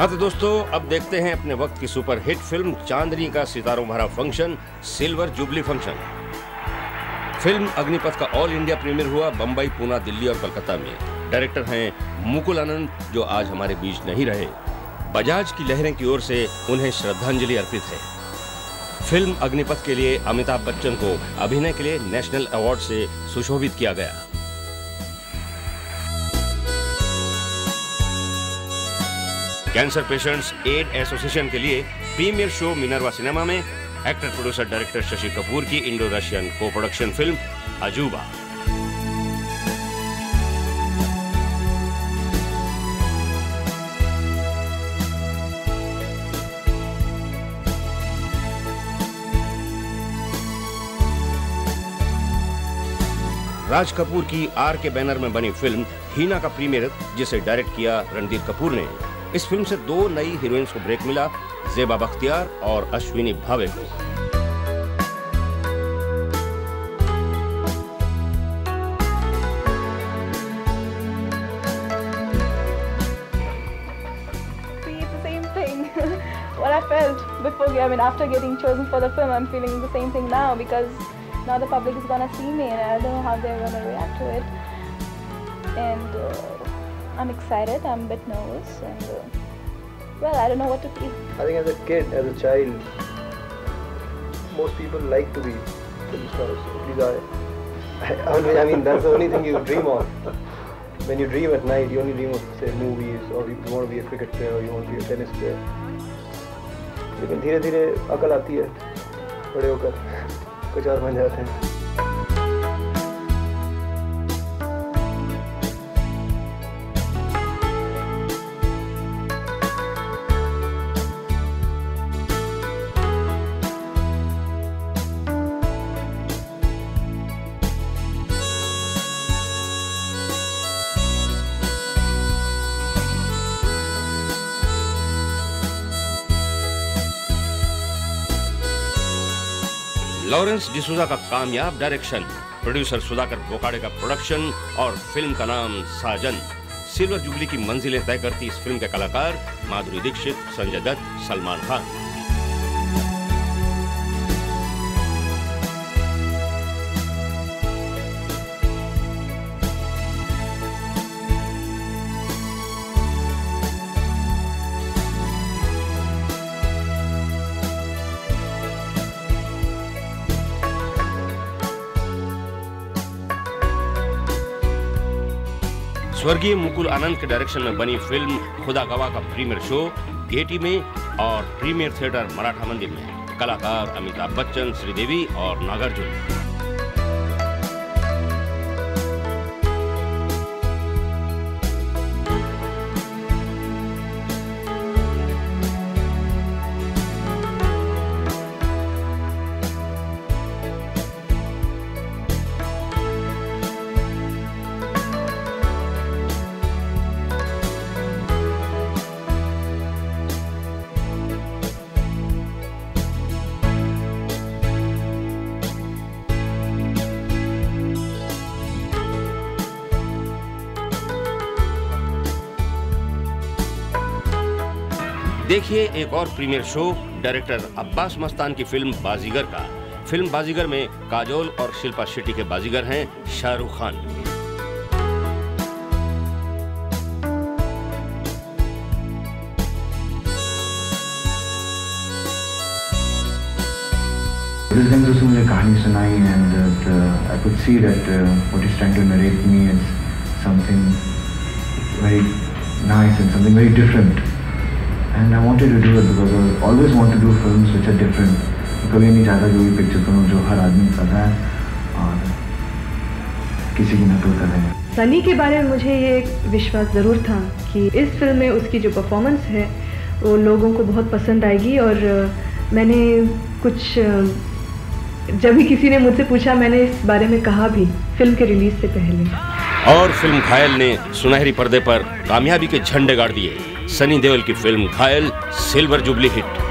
हाँ तो दोस्तों, अब देखते हैं अपने वक्त की सुपर हिट फ़िल्म चांदनी का सितारों भरा function, silver jubilee function. Film Agnipath का ऑल इंडिया प्रीमियर हुआ बम्बई पूना, दिल्ली और कलकत्ता में। डायरेक्टर हैं मुकुल आनंद, जो आज हमारे बीच नहीं रहे। बजाज की लहरें की ओर से उन्हें श्रद्धांजलि अर्पित है। फ़िल्म अग्निपथ के लिए अमिताभ बच्चन को अभिनय के लिए नेशनल अवार्ड से सुशोभित किया गया। कैंसर पेशेंट्स एड एसोसिएशन के लिए प्रीमियर शो मिनरवा सिनेमा में actor, producer, director Shashi Kapoor की Indo Russian co production film Ajooba. Raj Kapoor की आर के बैनर में बनी फ़िल्म हीना का प्रीमियर, जिसे डायरेक्ट किया रणदीप कपूर ने। इस फ़िल्म से दो नई हीरोइंस को ब्रेक मिला जेबा बख्तियार और अश्विनी भावे को what I I mean, after getting chosen for the film, I'm feeling the same thing now because now the public is gonna see me and I don't know how they're gonna react to it. And uh, I'm excited, I'm a bit nervous, and uh, well, I don't know what to feel. I think as a kid, as a child, most people like to be film stars. At least I. I mean, that's the only thing you dream of. When you dream at night, you only dream of say movies, or you want to be a cricket player, or you want to be a tennis player. लेकिन धीरे धीरे अकल आती है बड़े होकर कुछ और बन जाते हैं लॉरेंस डिसूजा का कामयाब डायरेक्शन, प्रोड्यूसर सुधाकर बोकाड़े का प्रोडक्शन और फ़िल्म का नाम साजन। सिल्वर जुबली की मंजिलें तय करती इस फ़िल्म के कलाकार माधुरी दीक्षित, संजय दत्त, सलमान खान। स्वर्गीय मुकुल आनंद के डायरेक्शन में बनी फ़िल्म खुदा गवाह का प्रीमियर शो गेटी में और प्रीमियर थिएटर मराठा मंदिर में। कलाकार अमिताभ बच्चन, श्रीदेवी और नागार्जुन। देखिए एक और premiere show, director Abbas Mustan की फ़िल्म बाजीगर का। फ़िल्म बाजीगर में काजोल और शिल्पा शेट्टी के बाजीगर हैं शाहरुख खान। जिस मुझे कहानी सुनाई and I could see that what is trying to narrate me is something very nice and something very different and I wanted to do it because I always want to do films which are different कभी नहीं चाहता जो भी picture करूँ जो हर आदमी करता है, और किसी की नकल कर रहे हैं। सनी के बारे में मुझे ये विश्वास ज़रूर था कि इस फ़िल्म में उसकी जो परफॉर्मेंस है, वो लोगों को बहुत पसंद आएगी। और मैंने कुछ जब भी किसी ने मुझसे पूछा, मैंने इस बारे में कहा भी फ़िल्म के रिलीज़ से पहले। और फ़िल्म घायल ने सुनहरी पर्दे पर कामयाबी के झंडे गाड़ दिए। सनी देओल की फ़िल्म घायल, सिल्वर जुबली हिट।